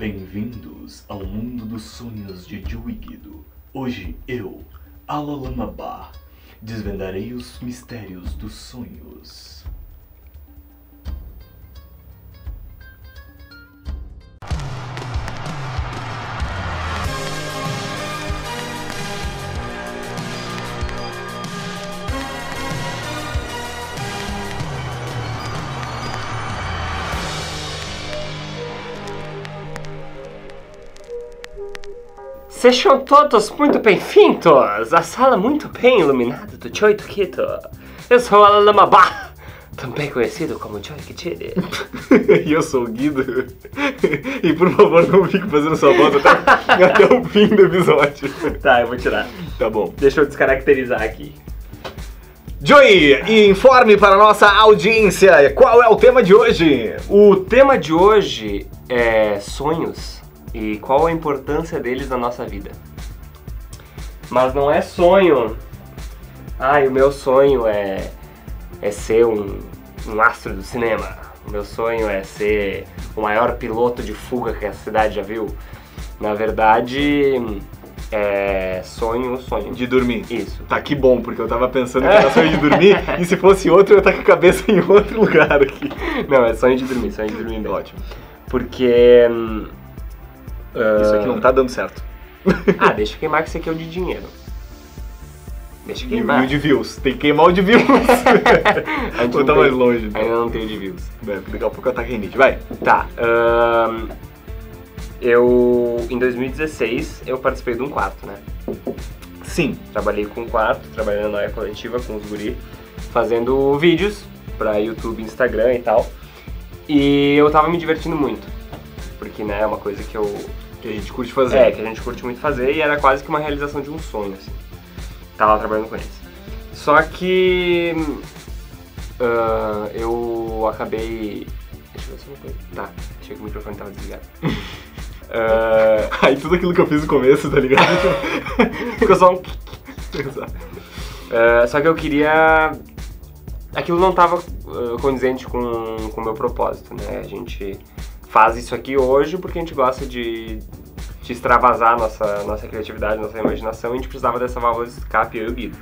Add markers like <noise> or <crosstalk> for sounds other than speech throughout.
Bem-vindos ao mundo dos sonhos de Joey Guido. Hoje eu, Alalamabá, desvendarei os mistérios dos sonhos. Sejam todos muito bem-vindos à sala muito bem iluminada do Joy Tokito. Eu sou a Lamabá, também conhecido como Joy Kichiri. <laughs> E eu sou o Guido. E por favor, não fique fazendo sua voz até, até o fim do episódio. tá, eu vou tirar. Tá bom. Deixa eu descaracterizar aqui. Joey, informe para a nossa audiência qual é o tema de hoje. O tema de hoje é sonhos e qual a importância deles na nossa vida. Mas não é sonho. Ai, o meu sonho é, é ser um, um astro do cinema. O meu sonho é ser o maior piloto de fuga que a cidade já viu. Na verdade, é sonho, sonho. De dormir. Isso. Tá, que bom, porque eu tava pensando que era <laughs> sonho de dormir, e se fosse outro, eu ia estar com a cabeça em outro lugar aqui. Não, é sonho de dormir, sonho de dormir mesmo. Ótimo. Porque. hum, Isso aqui não tá dando certo. <laughs> Ah, deixa eu queimar que esse aqui é o de dinheiro. Deixa eu E, e queimar. o de views. Tem que queimar o de views. <laughs> A gente Vou tá mais longe. Ainda não tenho de views. É, Daqui a pouco eu ataque rinite. Vai. Tá. ahn, eu. Em 2016 eu participei de um quarto, né? Sim. Trabalhei com um quarto, trabalhando na área coletiva com os guri, fazendo vídeos pra YouTube, Instagram e tal. E eu tava me divertindo muito. Porque, né, é uma coisa que eu, Que a gente curte fazer. É, que a gente curte muito fazer e era quase que uma realização de um sonho, assim. Tava trabalhando com eles. Só que. ah, eu acabei. Deixa eu ver se uma coisa. Tá, achei que o microfone tava desligado. <laughs> Ah, Aí tudo aquilo que eu fiz no começo, tá ligado? <laughs> ficou só um. <laughs> Ah, só que eu queria. Aquilo não tava ah, condizente com com o meu propósito, né? A gente faz isso aqui hoje porque a gente gosta de, de extravasar nossa, nossa criatividade, nossa imaginação e a gente precisava dessa válvula de escape, eu e o Guido.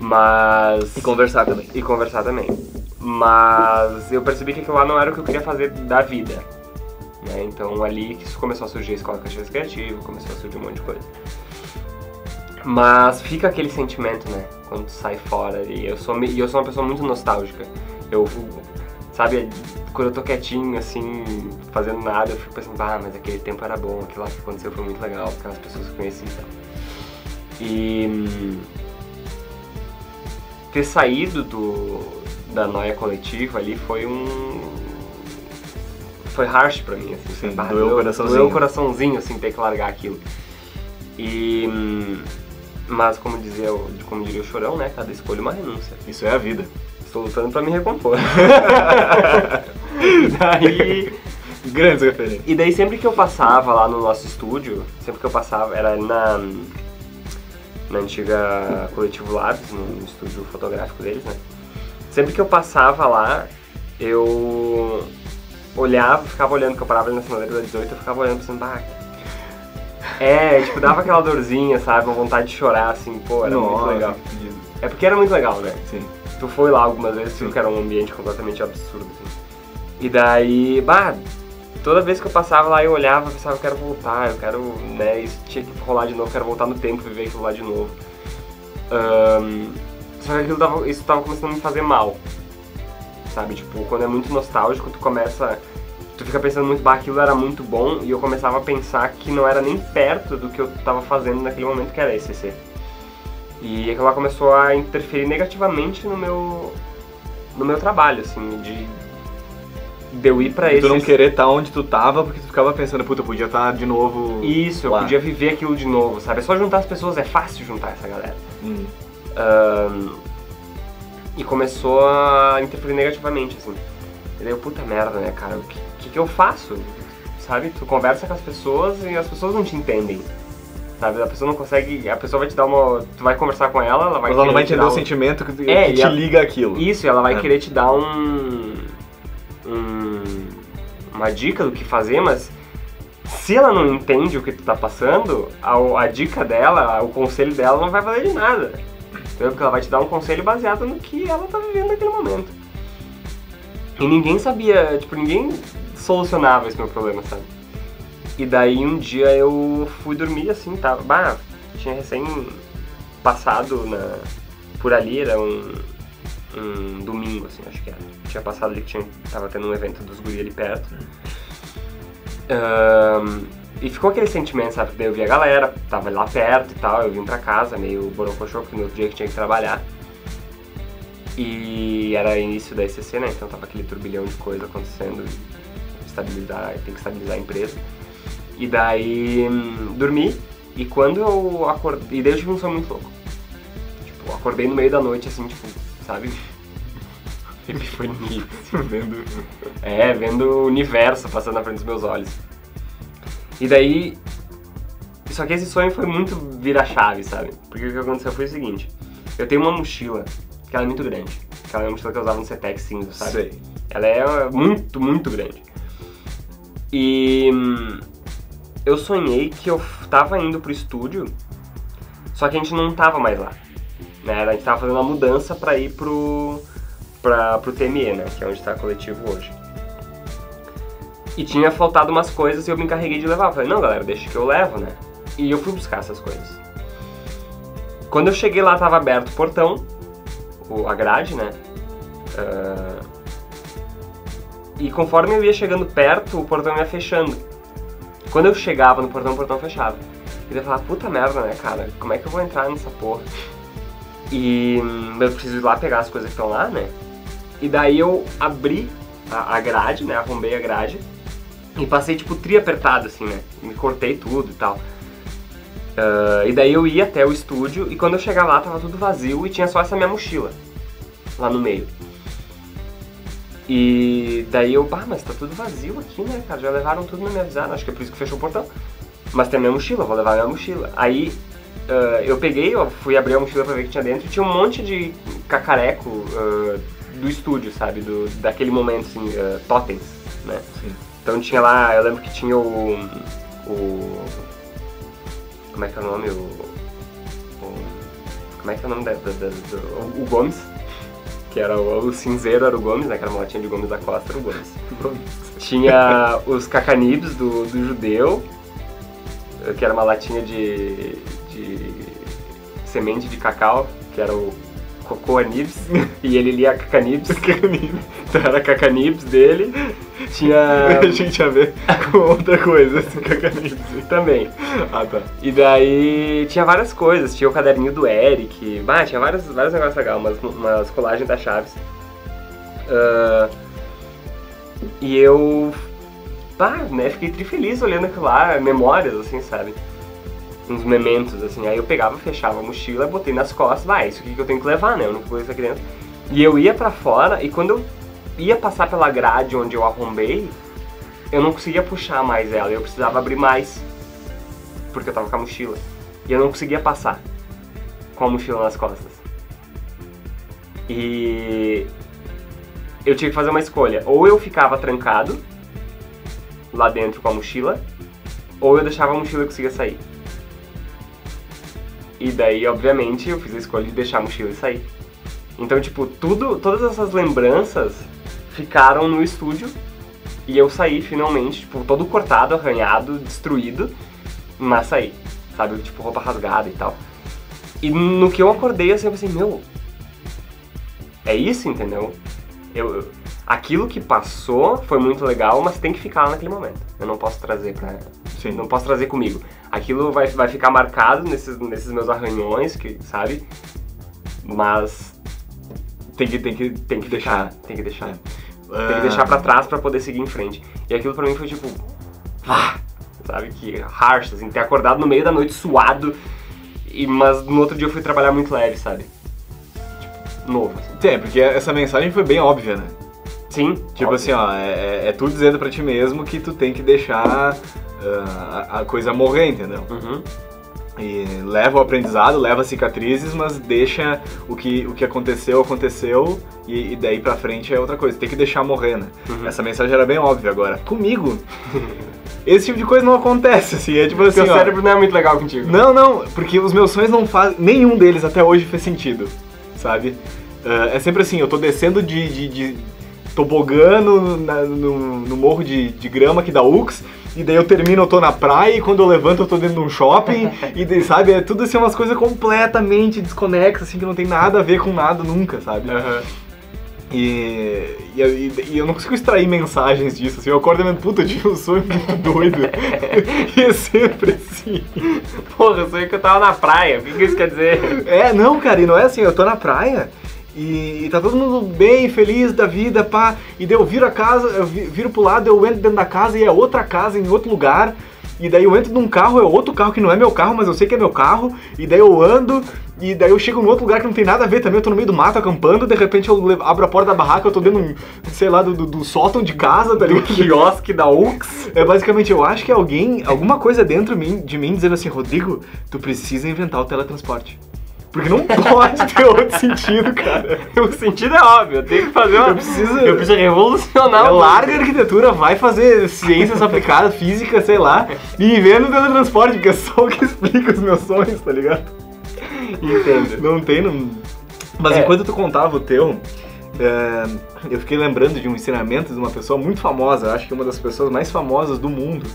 Mas. E conversar também. e conversar também. Mas eu percebi que aquilo lá não era o que eu queria fazer da vida. Né? Então ali que isso começou a surgir a escola Caxias Criativo, começou a surgir um monte de coisa. Mas fica aquele sentimento, né? Quando tu sai fora e eu sou, e eu sou uma pessoa muito nostálgica. Eu, sabe, quando eu tô quietinho, assim, fazendo nada, eu fico pensando, ah, mas aquele tempo era bom, aquilo lá que aconteceu foi muito legal, aquelas pessoas que eu conheci e tal. E hum, ter saído do, da noia coletiva ali foi um. Foi harsh pra mim, assim. Sim, Bah, doeu o coraçãozinho. Doeu o coraçãozinho, assim, ter que largar aquilo. E. hum, Mas como dizia, como diria o chorão, né? Cada escolha é uma renúncia. Isso é a vida. Estou lutando pra me recompor. <laughs> daí. Grandes referências. E daí sempre que eu passava lá no nosso estúdio, sempre que eu passava, era na, na antiga Coletivo Labs, no estúdio fotográfico deles, né? Sempre que eu passava lá, eu olhava, ficava olhando, que eu parava ali na sinaleira da 18, eu ficava olhando pensando, bah, é, tipo, dava aquela dorzinha, sabe? Uma vontade de chorar, assim, pô, era muito Nossa, legal. que pedido. É porque era muito legal, né? Sim. Tu foi lá algumas vezes, tu viu que era um ambiente completamente absurdo, assim. E daí, bah, toda vez que eu passava lá eu olhava, pensava, eu quero voltar, eu quero, né, isso tinha que rolar de novo, eu quero voltar no tempo e viver aquilo lá de novo. Ahn, só que aquilo tava, isso tava começando a me fazer mal, sabe? Tipo, quando é muito nostálgico, tu começa, tu fica pensando muito, bah, aquilo era muito bom, e eu começava a pensar que não era nem perto do que eu tava fazendo naquele momento que era ECC. E aquilo lá começou a interferir negativamente no meu no meu trabalho, assim, de, de eu ir pra esse tu não querer estar onde tu tava, porque tu ficava pensando, puta, eu podia estar de novo. Isso, eu lá. podia viver aquilo de novo, sabe? É só juntar as pessoas, é fácil juntar essa galera. Hum. Ahn, e começou a interferir negativamente, assim. E daí eu, puta merda, né, cara? O que, que, que eu faço? Sabe? Tu conversa com as pessoas e as pessoas não te entendem. Sabe? A pessoa não consegue. A pessoa vai te dar uma. Tu vai conversar com ela, ela vai Mas ela não vai entender o um- sentimento que, que É, e te ela- liga aquilo. Isso, ela vai É. querer te dar um, um- uma dica do que fazer, mas se ela não entende o que tu tá passando, a, a dica dela, o conselho dela não vai valer de nada. Entendeu? Porque ela vai te dar um conselho baseado no que ela tá vivendo naquele momento. E ninguém sabia, tipo, ninguém solucionava esse meu problema, sabe? E daí um dia eu fui dormir assim, tava. Bah, tinha recém passado na, por ali, era um, um domingo, assim, acho que era. Tinha passado ali que tinha, tava tendo um evento dos guri ali perto. Ahn, e ficou aquele sentimento, sabe? Daí eu vi a galera, tava lá perto e tal, eu vim pra casa, meio borocochô, porque no outro dia que tinha que trabalhar. E era início da ECC, né? Então tava aquele turbilhão de coisa acontecendo, estabilizar, tem que estabilizar a empresa. E daí hum, dormi, e quando eu acordei, e daí eu tive um sonho muito louco. Tipo, acordei no meio da noite, assim, tipo, sabe? <laughs> Epifania. Vendo. É, vendo o universo passando na frente dos meus olhos. E daí. Só que esse sonho foi muito vira-chave, sabe? Porque o que aconteceu foi o seguinte: eu tenho uma mochila, que ela é muito grande. Que ela é uma mochila que eu usava no CETEX cinza, sabe? Sei. Ela é muito, muito grande. E. hum, Eu sonhei que eu tava indo pro estúdio, só que a gente não tava mais lá. Né? A gente tava fazendo uma mudança pra ir pro, pra, pro TME, né? Que é onde tá coletivo hoje. E tinha faltado umas coisas e eu me encarreguei de levar. Eu falei, não, galera, deixa que eu levo, né? E eu fui buscar essas coisas. Quando eu cheguei lá, tava aberto o portão, a grade, né? Ah, e conforme eu ia chegando perto, o portão ia fechando. Quando eu chegava no portão, o portão fechava. E eu falava, puta merda, né, cara? Como é que eu vou entrar nessa porra? E hum, eu preciso ir lá pegar as coisas que estão lá, né? E daí eu abri a, a grade, né? Arrombei a grade. E passei, tipo, tri apertado, assim, né? Me cortei tudo e tal. Ah, e daí eu ia até o estúdio e quando eu chegar lá tava tudo vazio e tinha só essa minha mochila lá no meio. E daí eu, bah, mas tá tudo vazio aqui, né, cara? Já levaram tudo, não me avisaram, acho que é por isso que fechou o portão. Mas tem a minha mochila, vou levar a minha mochila. Aí ah, eu peguei, eu fui abrir a mochila pra ver o que tinha dentro e tinha um monte de cacareco ah, do estúdio, sabe? Do, daquele momento, assim, ah, totens, né? Sim. Então tinha lá, eu lembro que tinha o. o como é que é o nome? O. o- como é que é o nome da, da- da- do. O Gomes. Que era o, o cinzeiro, era o Gomes, né? Que era uma latinha de Gomes da Costa, era o Gomes. Tinha os cacanibs do, do judeu, que era uma latinha de, de semente de cacau, que era o Cocô Anibs, <laughs> e ele lia Cacanibs. então era Cacanibs dele. Tinha <laughs> A gente ia ver com outra coisa, assim, com a caneta. também. Ah, tá. E daí tinha várias coisas, tinha o caderninho do Eric, bah, tinha vários, vários negócios legais, umas, umas colagens da Chaves. Ah, e eu, bah, né, fiquei tri feliz olhando aquilo lá, memórias, assim, sabe? Uns mementos, assim. Aí eu pegava, fechava a mochila, botei nas costas, vai, isso aqui que eu tenho que levar, né? A única coisa que tá aqui dentro. E eu ia pra fora, e quando eu ia passar pela grade onde eu arrombei, eu não conseguia puxar mais ela, eu precisava abrir mais porque eu tava com a mochila. E eu não conseguia passar com a mochila nas costas. E eu tinha que fazer uma escolha. Ou eu ficava trancado lá dentro com a mochila, ou eu deixava a mochila e conseguia sair. E daí, obviamente, eu fiz a escolha de deixar a mochila e sair. Então, tipo, tudo, todas essas lembranças ficaram no estúdio e eu saí finalmente, tipo, todo cortado, arranhado, destruído, mas saí, sabe? Tipo, roupa rasgada e tal. E no que eu acordei, assim, eu pensei, meu, é isso, entendeu? Eu, eu- aquilo que passou foi muito legal, mas tem que ficar lá naquele momento. Eu não posso trazer pra. Sim. Não posso trazer comigo. Aquilo vai, vai ficar marcado nesses, nesses meus arranhões, que, sabe? Mas Tem que, tem que, tem que deixar, tem que deixar. É. Tem que deixar pra trás pra poder seguir em frente. E aquilo pra mim foi tipo. Ah, sabe? Que harsh, assim, ter acordado no meio da noite suado. E, mas no outro dia eu fui trabalhar muito leve, sabe? Tipo, novo. Assim. É, porque essa mensagem foi bem óbvia, né? Sim. Tipo óbvio. assim, ó, é, é- é tu dizendo pra ti mesmo que tu tem que deixar ah, a, a coisa morrer, entendeu? Uhum. E leva o aprendizado, leva cicatrizes, mas deixa o que, o que aconteceu, aconteceu, e, e daí pra frente é outra coisa. Tem que deixar morrer, né? Uhum. Essa mensagem era bem óbvia agora. Comigo, <laughs> esse tipo de coisa não acontece, assim, é tipo assim, Seu ó, cérebro não é muito legal contigo. Não, não, porque os meus sonhos não fazem. Nenhum deles até hoje fez sentido, sabe? Ah, é sempre assim, eu tô descendo de. de, de tobogã no, na- no, no morro de, de grama aqui da UX, e daí eu termino, eu tô na praia, e quando eu levanto eu tô dentro de um shopping, <laughs> e daí, sabe? É tudo assim, umas coisas completamente desconexas, assim, que não tem nada a ver com nada nunca, sabe? Aham. E, e, e- eu não consigo extrair mensagens disso, assim, eu acordo e me puta, eu tive um sonho muito doido. <laughs> e é sempre assim. Porra, eu sonhei que eu tava na praia. O que, que isso quer dizer? É, não, cara, e não é assim, eu tô na praia e, e tá todo mundo bem, feliz da vida, pá, e daí eu viro a casa, eu vi- viro pro lado, eu entro dentro da casa e é outra casa em outro lugar. E daí eu entro num carro, é outro carro que não é meu carro, mas eu sei que é meu carro. E daí eu ando, e daí eu chego num outro lugar que não tem nada a ver também. Eu tô no meio do mato acampando, de repente eu abro a porta da barraca, eu tô dentro, de sei lá, do, do, do sótão de casa, tá Do ligado? quiosque da UX. É basicamente, eu acho que alguém, alguma coisa dentro mim- de mim dizendo assim, Rodrigo, tu precisa inventar o teletransporte. Porque não pode ter outro sentido, cara. O sentido é óbvio, eu tenho que fazer uma. Eu preciso- Eu preciso revolucionar É larga a arquitetura, vai fazer ciências aplicadas, física, sei lá, e inventa o teletransporte, porque é só o que explica os meus sonhos, tá ligado? Entendo. Não tem, não... Mas É. enquanto tu contava o teu, é, eu fiquei lembrando de um ensinamento de uma pessoa muito famosa, acho que uma das pessoas mais famosas do mundo,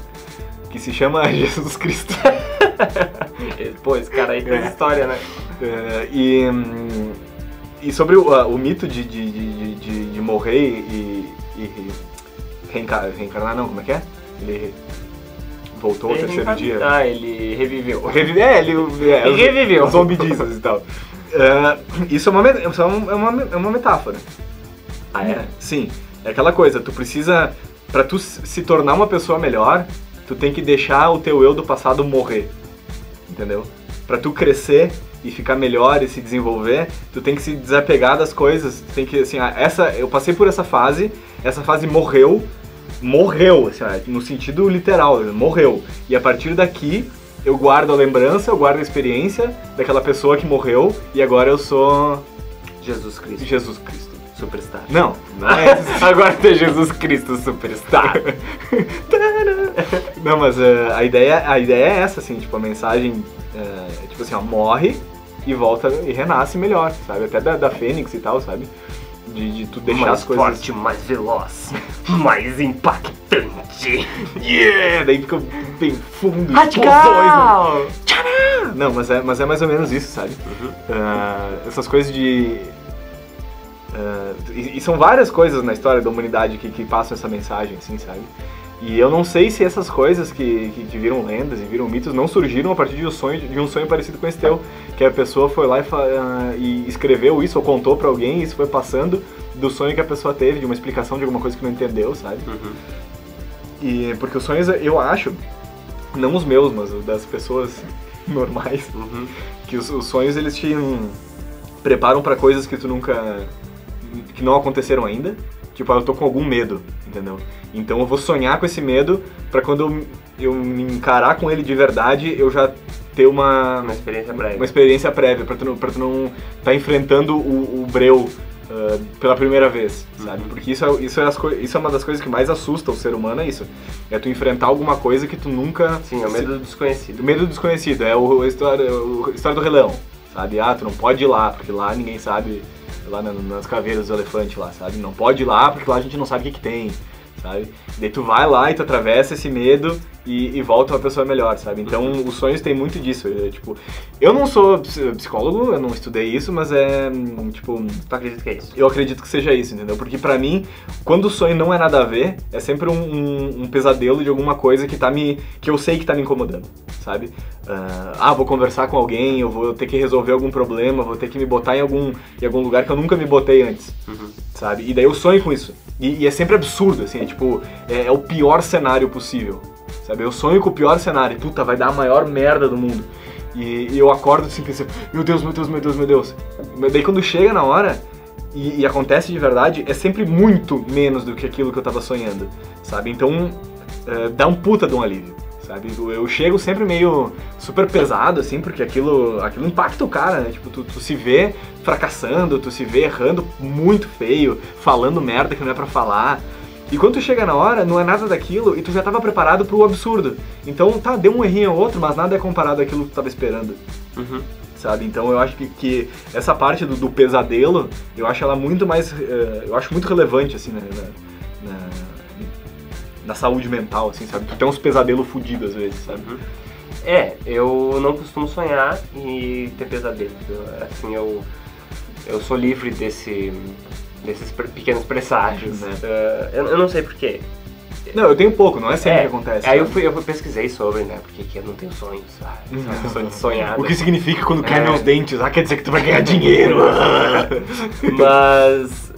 que se chama <laughs> Jesus Cristo. Pô, esse cara aí tem É. história, né? É, e, e sobre o, o mito de, de, de, de, de morrer e, e reenca- reencarnar, não, como é que é? Ele voltou ao terceiro dia. Ah, ele reviveu. Revive, é, ele, é, Ele reviveu. Zombie Jesus e tal. É, isso é uma, é uma, é uma, é uma metáfora. Ah, é? Sim, é aquela coisa, tu precisa, pra tu se tornar uma pessoa melhor, tu tem que deixar o teu eu do passado morrer, entendeu? Pra tu crescer e ficar melhor e se desenvolver, tu tem que se desapegar das coisas, tu tem que, assim, ah, essa, eu passei por essa fase, essa fase morreu, morreu, assim, ah, no sentido literal, morreu, e a partir daqui eu guardo a lembrança, eu guardo a experiência daquela pessoa que morreu, e agora eu sou Jesus Cristo. Jesus Cristo. Superstar. Não, não é Agora tem Jesus Cristo Superstar. <laughs> Não, mas eh, a, ideia, a ideia é essa, assim, tipo, a mensagem é tipo assim, ó, morre e volta e renasce melhor, sabe? Até da, da Fênix e tal, sabe? De, de tu deixar mais as coisas. forte, mais veloz, <laughs> mais impactante. Yeah! Daí fica bem fundo, Radical! explosões, né? Não, mas é, mas é mais ou menos isso, sabe? Ah, essas coisas de. ah, e, e são várias coisas na história da humanidade que, que passam essa mensagem, assim, sabe? E eu não sei se essas coisas que, que, que viram lendas e viram mitos não surgiram a partir de um sonho, de um sonho parecido com esse teu. Que a pessoa foi lá e, ah, e escreveu isso ou contou pra alguém e isso foi passando do sonho que a pessoa teve, de uma explicação de alguma coisa que não entendeu, sabe? Uhum. E porque os sonhos, eu acho, não os meus, mas os das pessoas <laughs> normais, Uhum. que os, os sonhos eles te hum, preparam pra coisas que tu nunca que não aconteceram ainda. Tipo, ah, eu tô com algum medo, entendeu? Então eu vou sonhar com esse medo pra quando eu, eu me encarar com ele de verdade, eu já ter uma Uma experiência breve. uma experiência prévia pra tu não, pra tu não tá enfrentando o, o breu ah, pela primeira vez, sabe? Uhum. Porque isso é, isso, é as isso é uma das coisas que mais assusta o ser humano, é isso. É tu enfrentar alguma coisa que tu nunca... Sim, é o medo do desconhecido. Do medo do desconhecido, é o, a história, o- a história do Rei Leão, sabe? Ah, tu não pode ir lá, porque lá ninguém sabe, lá na- nas caveiras do elefante lá, sabe? Não pode ir lá, porque lá a gente não sabe o que, que tem, sabe? Daí tu vai lá e tu atravessa esse medo e, e volta uma pessoa melhor, sabe? Então os sonhos têm muito disso, é, tipo... Eu não sou ps- psicólogo, eu não estudei isso, mas é, hum, tipo... Tu acredita que é isso? Eu acredito que seja isso, entendeu? Porque pra mim, quando o sonho não é nada a ver, é sempre um, um- um pesadelo de alguma coisa que tá me. que eu sei que tá me incomodando, sabe? Ah, ah, vou conversar com alguém, eu vou ter que resolver algum problema, vou ter que me botar em algum, em algum lugar que eu nunca me botei antes, Uhum. sabe? E daí eu sonho com isso. E, e é sempre absurdo, assim, é tipo, é, é o pior cenário possível, sabe? Eu sonho com o pior cenário, puta, vai dar a maior merda do mundo. E, e eu acordo assim, pensando, meu Deus, meu Deus, meu Deus, meu Deus. Mas daí quando chega na hora, e, e acontece de verdade, é sempre muito menos do que aquilo que eu tava sonhando, sabe? Então, é, dá um puta de um alívio, sabe? Eu, chego sempre meio super pesado, assim, porque aquilo, aquilo impacta o cara, né? Tipo, tu, tu se vê fracassando, tu se vê errando muito feio, falando merda que não é pra falar. E quando tu chega na hora, não é nada daquilo e tu já tava preparado pro absurdo. Então, tá, deu um errinho ou outro, mas nada é comparado àquilo que tu tava esperando. Uhum. Sabe? Então eu acho que, que essa parte do, do pesadelo, eu acho ela muito mais. eh, eu acho muito relevante, assim, né, na, na, na saúde mental, assim, sabe? Tu tem uns pesadelos fudidos às vezes, sabe? É, eu não costumo sonhar e ter pesadelos. Assim, eu, eu sou livre desse, desses pequenos presságios. Né. Eh, eu, eu não sei porquê. Não, eu tenho pouco, não é sempre É, que acontece. Aí eu, sabe? fui, eu pesquisei sobre, né? Porque que eu não tenho sonhos. Ah, eu sou uma pessoa de sonhar. O né? que significa quando É. caem meus dentes? Ah, quer dizer que tu vai ganhar dinheiro. <laughs> Mas.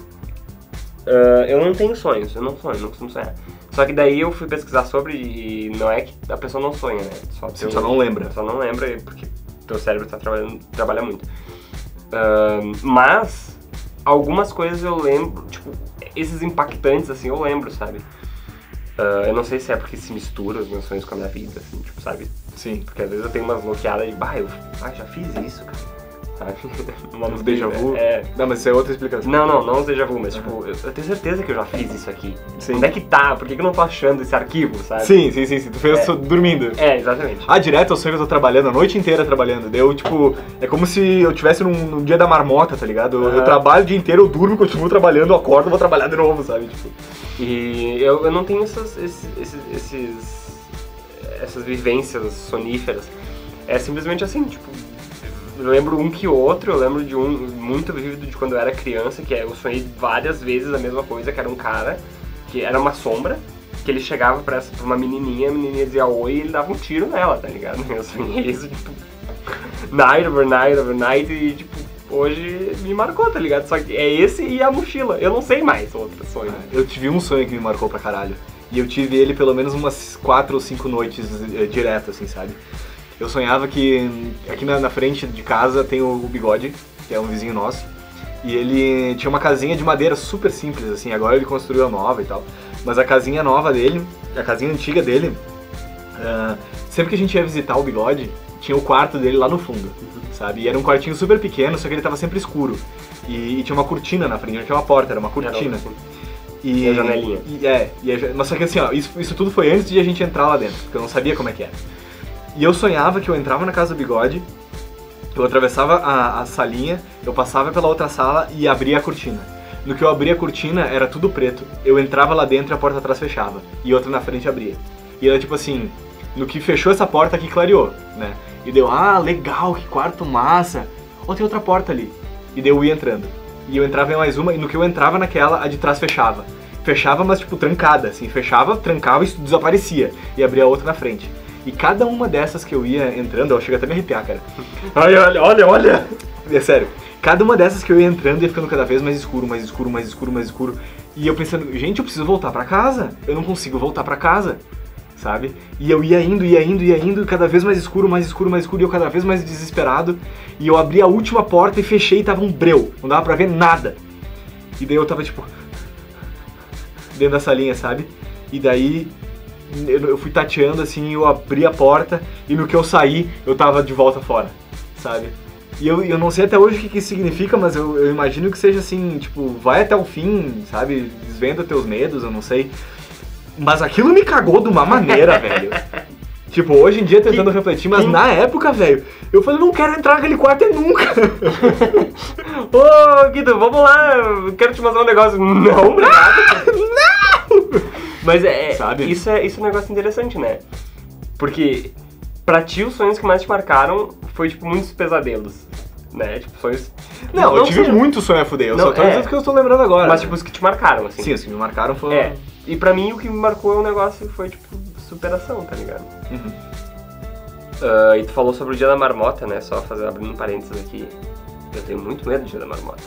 ah, eu não tenho sonhos, eu não sonho, não costumo sonhar. Só que daí eu fui pesquisar sobre e não é que a pessoa não sonha, né? Só, Você só não lembra. Só não lembra porque teu cérebro tá trabalhando, trabalha muito. Ah, mas algumas coisas eu lembro, tipo, esses impactantes assim eu lembro, sabe? Ah, eu não sei se é porque se mistura os meus sonhos com a minha vida, assim, tipo, sabe? Sim. Porque às vezes eu tenho umas bloqueadas de, bah, eu ah, já fiz isso, cara. Sabe? Uns déjà vu. É, Não, mas isso é outra explicação. não, não, não os déjà vu, mas tipo, eu, eu tenho certeza que eu já fiz isso aqui. Sim. Onde é que tá? Por que, que eu não tô achando esse arquivo, sabe? Sim, sim, sim, sim. Tu fez É. dormindo. É, exatamente. Ah, direto eu sonho que eu tô trabalhando a noite inteira trabalhando. Daí eu, tipo, é como se eu tivesse num, num dia da marmota, tá ligado? Eu, eu Aham. trabalho o dia inteiro, eu durmo, continuo trabalhando, eu acordo, vou trabalhar de novo, sabe? Tipo, E eu, eu não tenho essas, esses, esses, essas vivências soníferas. É simplesmente assim, tipo, eu lembro um que outro, eu lembro de um muito vívido de quando eu era criança, que é, eu sonhei várias vezes a mesma coisa, que era um cara, que era uma sombra, que ele chegava pra, essa, pra uma menininha, a menininha dizia oi e ele dava um tiro nela, tá ligado? <laughs> Eu sonhei isso, tipo, night over night over night e, tipo, hoje me marcou, tá ligado? Só que é esse e a mochila, eu não sei mais outro sonho. eu tive um sonho que me marcou pra caralho. E eu tive ele pelo menos umas quatro ou cinco noites eh, direto, assim, sabe? Eu sonhava que aqui na, na frente de casa tem o, o Bigode, que é um vizinho nosso. E ele tinha uma casinha de madeira super simples, assim, agora ele construiu a nova e tal. Mas a casinha nova dele, a casinha antiga dele, ah, sempre que a gente ia visitar o Bigode, tinha o quarto dele lá no fundo, sabe? E era um quartinho super pequeno, só que ele tava sempre escuro. E, e tinha uma cortina na frente, não tinha uma porta, era uma cortina. Era E, E a janelinha. e- é, e a mas só que assim, ó, isso, isso tudo foi antes de a gente entrar lá dentro, porque eu não sabia como é que era. E eu sonhava que eu entrava na casa do bigode, eu atravessava a, a salinha, eu passava pela outra sala e abria a cortina. No que eu abria a cortina, era tudo preto. Eu entrava lá dentro e a porta atrás fechava. E outra na frente abria. E era tipo assim, no que fechou essa porta que clareou, né? E deu, ah, legal, que quarto massa. Ó, tem outra porta ali. E daí eu ia entrando. E eu entrava em mais uma, e no que eu entrava naquela, a de trás fechava. Fechava, mas tipo, trancada, assim. Fechava, trancava e desaparecia. E abria a outra na frente. E cada uma dessas que eu ia entrando, eu chego até me arrepiar, cara. Ai, olha, olha, olha! É sério. Cada uma dessas que eu ia entrando ia ficando cada vez mais escuro, mais escuro, mais escuro, mais escuro. E eu pensando, gente, eu preciso voltar pra casa. Eu não consigo voltar pra casa. Sabe? E eu ia indo, ia indo, ia indo, e cada vez mais escuro, mais escuro, mais escuro, e eu cada vez mais desesperado. E eu abri a última porta e fechei e tava um breu. Não dava pra ver nada. E daí eu tava tipo. dentro da salinha, sabe? E daí eu fui tateando assim, eu abri a porta e no que eu saí, eu tava de volta fora, sabe? E eu, eu não sei até hoje o que, que isso significa, mas eu, eu imagino que seja assim, tipo, vai até o fim, sabe? Desvenda teus medos, eu não sei. Mas aquilo me cagou de uma maneira, <laughs> velho. Tipo, hoje em dia tentando refletir, mas que- na época, velho, eu falei, não quero entrar naquele quarto é nunca. <laughs> Ô, Guido, vamos lá, quero te mostrar um negócio. <laughs> Não, obrigado. não! Mas é, é- Sabe? Isso, é, isso é um negócio interessante, né? Porque pra ti os sonhos que mais te marcaram foi, tipo, muitos pesadelos. Né? Tipo, sonhos. Não, eu tive seja- muito sonho a fuder, eu Não, só tô é. dizendo que eu estou lembrando agora. Mas, tipo, os que te marcaram, assim. Sim, os que me marcaram foram... É. E pra mim o que me marcou é um negócio que foi, tipo, superação, tá ligado? Uhum. Ah, e tu falou sobre o dia da marmota, né? Só fazer, abrindo um parênteses aqui. Eu tenho muito medo do dia da marmota.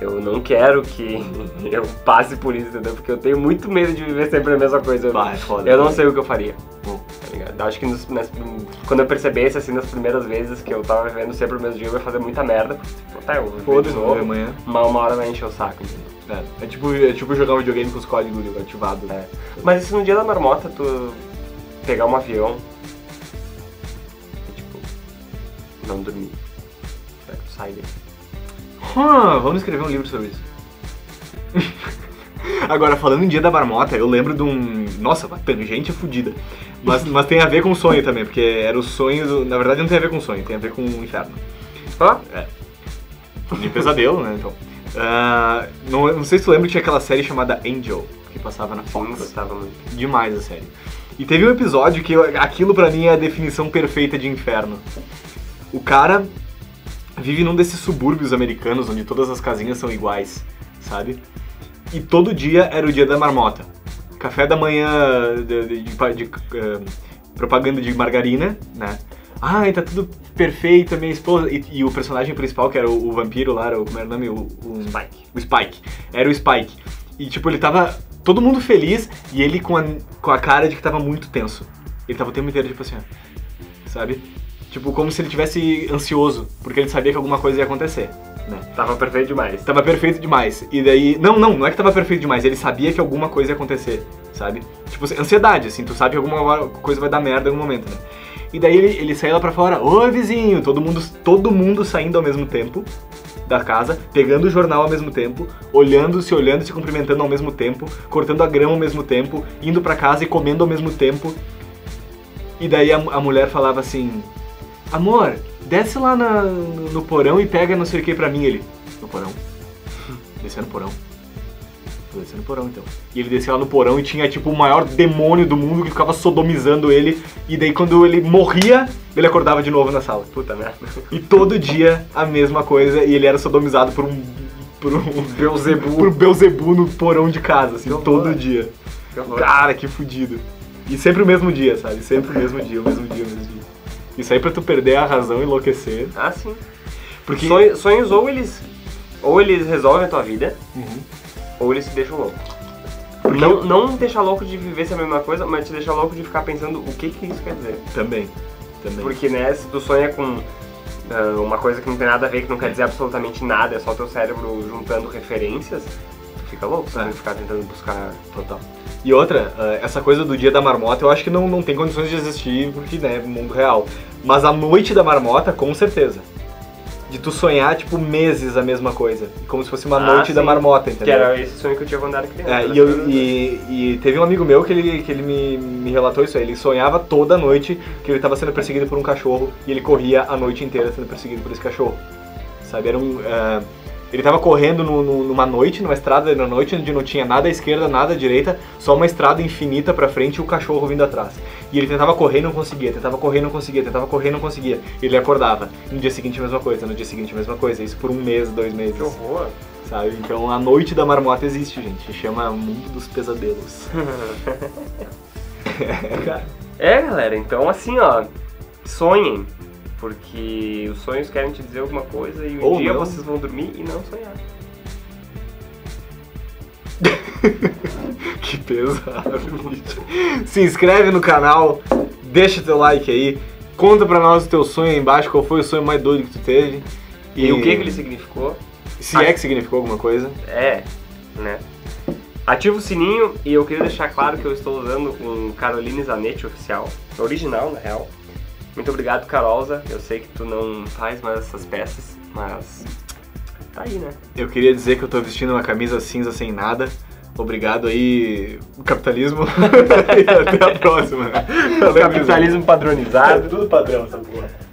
eu não quero que <laughs> eu passe por isso, entendeu? Porque eu tenho muito medo de viver sempre a mesma coisa. É foda. eu não sei o que eu faria. Tá ligado? Acho que nos- nas- quando eu percebesse, assim, nas primeiras vezes que eu tava vivendo sempre o mesmo dia, eu ia fazer muita merda. Tipo, tá, eu vou de novo. amanhã. Uma, uma hora vai encher o saco, entendeu? É, é tipo, é tipo jogar um videogame com os códigos ativados. É. Mas e se no dia da marmota tu pegar um avião e, tipo, não dormir? Sai dele? Hum, vamos escrever um livro sobre isso. <laughs> Agora, falando em Dia da Marmota, eu lembro de um. Nossa, uma tangente fodida. Mas, <laughs> mas tem a ver com sonho também, porque era o sonho. Do... Na verdade, não tem a ver com sonho, tem a ver com o inferno. Ó, De pesadelo, né? Então. Ah, não, não sei se tu lembra que tinha aquela série chamada Angel, que passava na sim, Fox. gostava muito. Demais a série. E teve um episódio que eu- aquilo pra mim é a definição perfeita de inferno. O cara vive num desses subúrbios americanos onde todas as casinhas são iguais, sabe? E todo dia era o dia da marmota. Café da manhã de, de- de- de, eh, propaganda de margarina, né? Ai, tá tudo perfeito, minha esposa. E, e o personagem principal, que era o, o vampiro lá, era o, como era o nome? O, o Spike. o Spike. Era o Spike. E, tipo, ele tava todo mundo feliz e ele com a, com a cara de que tava muito tenso. Ele tava o tempo inteiro, tipo assim, ó, sabe? Tipo, como se ele tivesse ansioso, porque ele sabia que alguma coisa ia acontecer, né? Tava perfeito demais. Tava perfeito demais. E daí. Não, não, não é que tava perfeito demais, ele sabia que alguma coisa ia acontecer, sabe? Tipo, assim, ansiedade, assim, tu sabe que alguma coisa vai dar merda em algum momento, né? E daí ele, ele saiu lá pra fora, ô vizinho, todo mundo, todo mundo saindo ao mesmo tempo da casa, pegando o jornal ao mesmo tempo, olhando, se olhando, se cumprimentando ao mesmo tempo, cortando a grama ao mesmo tempo, indo pra casa e comendo ao mesmo tempo. E daí a, a mulher falava assim: Amor, desce lá na- no, no porão e pega não sei o que pra mim. Ele: No porão? Descer no porão. Vou descer no porão então. E ele desceu lá no porão e tinha tipo o maior demônio do mundo que ficava sodomizando ele. E daí quando ele morria, ele acordava de novo na sala. Puta merda. E todo dia a mesma coisa, e ele era sodomizado por um. por um. <laughs> Beuzebu. por Beuzebu no porão de casa, assim, Que todo dia. Que. Cara, que fudido. E sempre o mesmo dia, sabe? Sempre o mesmo dia, o mesmo dia, o mesmo dia. Isso aí pra tu perder a razão e enlouquecer. Ah, sim. Porque. Sonhos, sonhos ou eles. Ou eles resolvem a tua vida, Uhum. ou eles te deixam louco. Porque Não, não deixar louco de viver ser a mesma coisa, mas te deixar louco de ficar pensando o que que isso quer dizer. Também. Também. Porque, né, se tu sonha com ah, uma coisa que não tem nada a ver, que não quer dizer absolutamente nada, é só teu cérebro juntando referências, fica louco tu ficar tentando buscar. Total. E outra, ah, essa coisa do dia da marmota eu acho que não, não tem condições de existir porque, né, é mundo real. Mas a noite da marmota, com certeza. De tu sonhar, tipo, meses a mesma coisa. Como se fosse uma Ah, noite da sim. marmota, Que entendeu? era esse sonho que eu tinha quando era criança. É, era e, eu- e- e teve um amigo meu que ele, que ele me, me relatou isso aí. Ele sonhava toda noite que ele estava sendo perseguido por um cachorro e ele corria a noite inteira sendo perseguido por esse cachorro. Sabe? Era um. ah, ele tava correndo no- no- numa noite, numa estrada na noite onde não tinha nada à esquerda, nada à direita, só uma estrada infinita pra frente e o cachorro vindo atrás. E ele tentava correr e não conseguia, tentava correr e não conseguia, tentava correr e não conseguia. Ele acordava. No dia seguinte a mesma coisa, no dia seguinte a mesma coisa. Isso por um mês, dois meses Que horror. sabe? Então a noite da marmota existe, gente. Chama Mundo dos Pesadelos. é. <laughs> <laughs> É, galera, então assim, ó, sonhem. Porque os sonhos querem te dizer alguma coisa e um Ou dia não. vocês vão dormir e não sonhar. <laughs> Que pesado, bicho. Se inscreve no canal, deixa teu like aí, conta pra nós o teu sonho aí embaixo, qual foi o sonho mais doido que tu teve. E, o que que ele significou? Se é que significou alguma coisa. É, né? Ativa o sininho e eu queria deixar claro que eu estou usando um Caroline Zanetti oficial, original na real. Muito obrigado, Carolza. Eu sei que tu não faz mais essas peças, mas tá aí, né? Eu queria dizer que eu tô vestindo uma camisa cinza sem nada. Obrigado aí, o capitalismo. <laughs> e até a próxima. Valeu, Capitalismo padronizado. Tudo padrão essa porra.